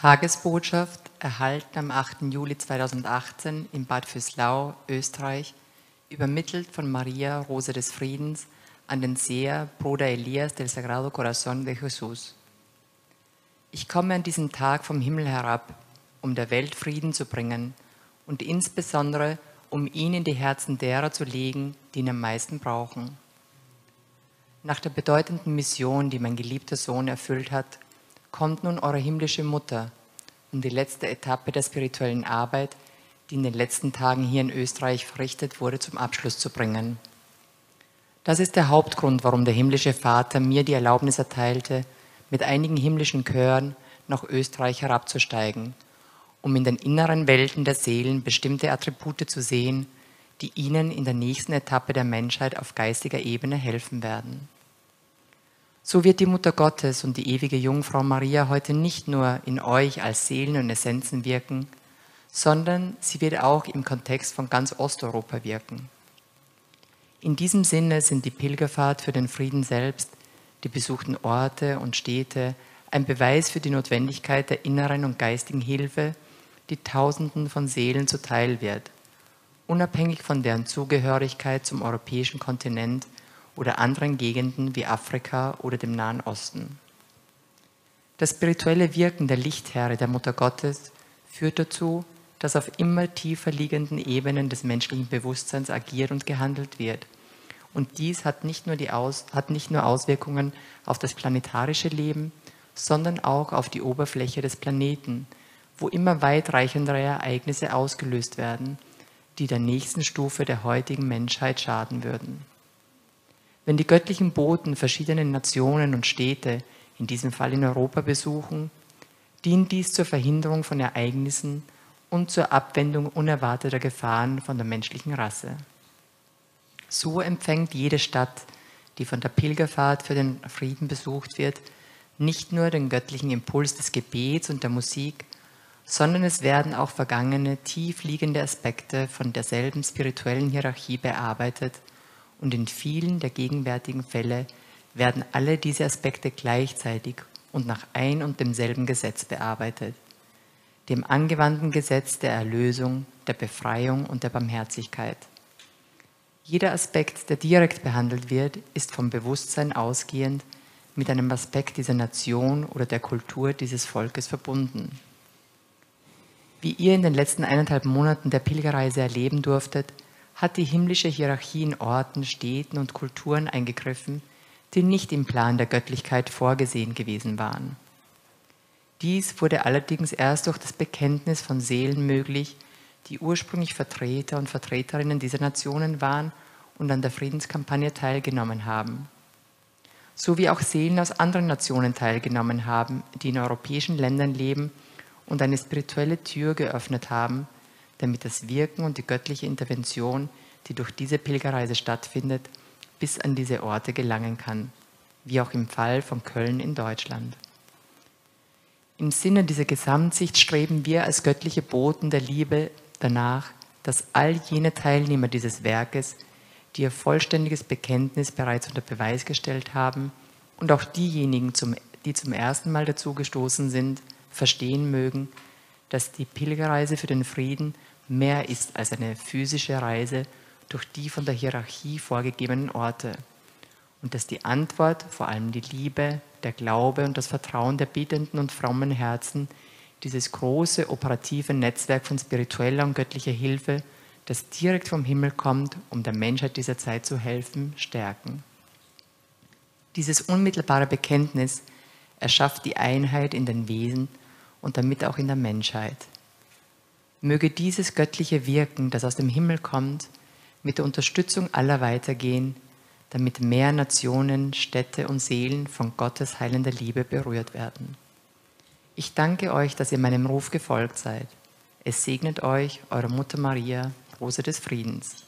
Tagesbotschaft erhalten am 8. Juli 2018 in Bad Füßlau, Österreich, übermittelt von Maria Rose des Friedens an den Seher Bruder Elias del Sagrado Corazón de Jesús. Ich komme an diesem Tag vom Himmel herab, um der Welt Frieden zu bringen und insbesondere um ihn in die Herzen derer zu legen, die ihn am meisten brauchen. Nach der bedeutenden Mission, die mein geliebter Sohn erfüllt hat, kommt nun eure himmlische Mutter, um die letzte Etappe der spirituellen Arbeit, die in den letzten Tagen hier in Österreich verrichtet wurde, zum Abschluss zu bringen. Das ist der Hauptgrund, warum der himmlische Vater mir die Erlaubnis erteilte, mit einigen himmlischen Chören nach Österreich herabzusteigen, um in den inneren Welten der Seelen bestimmte Attribute zu sehen, die ihnen in der nächsten Etappe der Menschheit auf geistiger Ebene helfen werden. So wird die Mutter Gottes und die ewige Jungfrau Maria heute nicht nur in euch als Seelen und Essenzen wirken, sondern sie wird auch im Kontext von ganz Osteuropa wirken. In diesem Sinne sind die Pilgerfahrt für den Frieden selbst, die besuchten Orte und Städte ein Beweis für die Notwendigkeit der inneren und geistigen Hilfe, die Tausenden von Seelen zuteil wird, unabhängig von deren Zugehörigkeit zum europäischen Kontinent oder anderen Gegenden wie Afrika oder dem Nahen Osten. Das spirituelle Wirken der Lichtherre der Mutter Gottes führt dazu, dass auf immer tiefer liegenden Ebenen des menschlichen Bewusstseins agiert und gehandelt wird. Und dies hat nicht nur, die Aus, hat nicht nur Auswirkungen auf das planetarische Leben, sondern auch auf die Oberfläche des Planeten, wo immer weitreichendere Ereignisse ausgelöst werden, die der nächsten Stufe der heutigen Menschheit schaden würden. Wenn die göttlichen Boten verschiedene Nationen und Städte, in diesem Fall in Europa, besuchen, dient dies zur Verhinderung von Ereignissen und zur Abwendung unerwarteter Gefahren von der menschlichen Rasse. So empfängt jede Stadt, die von der Pilgerfahrt für den Frieden besucht wird, nicht nur den göttlichen Impuls des Gebets und der Musik, sondern es werden auch vergangene, tief liegende Aspekte von derselben spirituellen Hierarchie bearbeitet, und in vielen der gegenwärtigen Fälle werden alle diese Aspekte gleichzeitig und nach ein und demselben Gesetz bearbeitet, dem angewandten Gesetz der Erlösung, der Befreiung und der Barmherzigkeit. Jeder Aspekt, der direkt behandelt wird, ist vom Bewusstsein ausgehend mit einem Aspekt dieser Nation oder der Kultur dieses Volkes verbunden. Wie ihr in den letzten eineinhalb Monaten der Pilgerreise erleben durftet, hat die himmlische Hierarchie in Orten, Städten und Kulturen eingegriffen, die nicht im Plan der Göttlichkeit vorgesehen gewesen waren. Dies wurde allerdings erst durch das Bekenntnis von Seelen möglich, die ursprünglich Vertreter und Vertreterinnen dieser Nationen waren und an der Friedenskampagne teilgenommen haben. So wie auch Seelen aus anderen Nationen teilgenommen haben, die in europäischen Ländern leben und eine spirituelle Tür geöffnet haben, damit das Wirken und die göttliche Intervention, die durch diese Pilgerreise stattfindet, bis an diese Orte gelangen kann, wie auch im Fall von Köln in Deutschland. Im Sinne dieser Gesamtsicht streben wir als göttliche Boten der Liebe danach, dass all jene Teilnehmer dieses Werkes, die ihr vollständiges Bekenntnis bereits unter Beweis gestellt haben, und auch diejenigen, die zum ersten Mal dazugestoßen sind, verstehen mögen, dass die Pilgerreise für den Frieden mehr ist als eine physische Reise durch die von der Hierarchie vorgegebenen Orte und dass die Antwort, vor allem die Liebe, der Glaube und das Vertrauen der bittenden und frommen Herzen, dieses große operative Netzwerk von spiritueller und göttlicher Hilfe, das direkt vom Himmel kommt, um der Menschheit dieser Zeit zu helfen, stärken. Dieses unmittelbare Bekenntnis erschafft die Einheit in den Wesen und damit auch in der Menschheit. Möge dieses göttliche Wirken, das aus dem Himmel kommt, mit der Unterstützung aller weitergehen, damit mehr Nationen, Städte und Seelen von Gottes heilender Liebe berührt werden. Ich danke euch, dass ihr meinem Ruf gefolgt seid. Es segnet euch, eure Mutter Maria, Rose des Friedens.